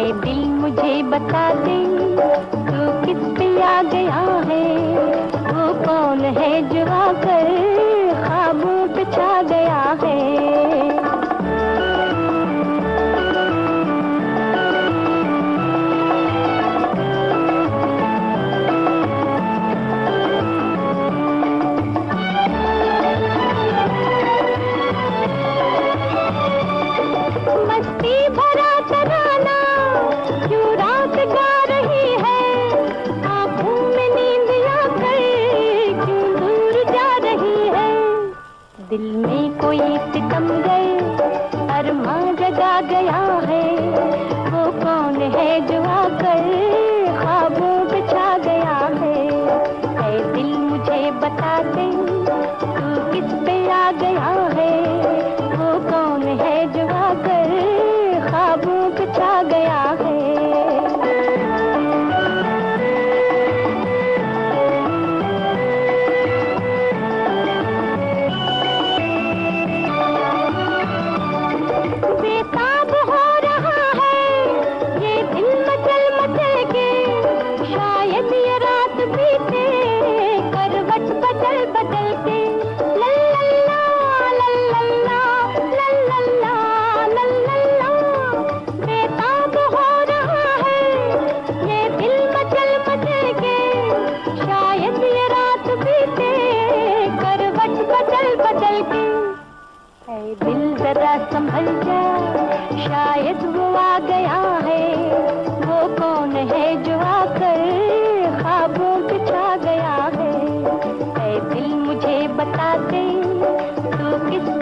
है दिल मुझे बता दे, तू किस पे आ गया है? वो कौन है जो आकर में कोई सितम गए अरमा जगा गया है। वो कौन है जो आकर ख्वाबों पे छा गया है? ऐ दिल मुझे बता दे, तू किस पे आ गया है? वो कौन है जो आकर ख्वाबों पे छा गया बेताब हो रहा है। ये दिल मचल के शायद ये रात बीते करवट बदल बदल के दिल जरा संभल जा शायद वो आ गया है। वो कौन है जो आकर ख्वाबों के छा गया है? ऐ दिल मुझे बता दे, तू किस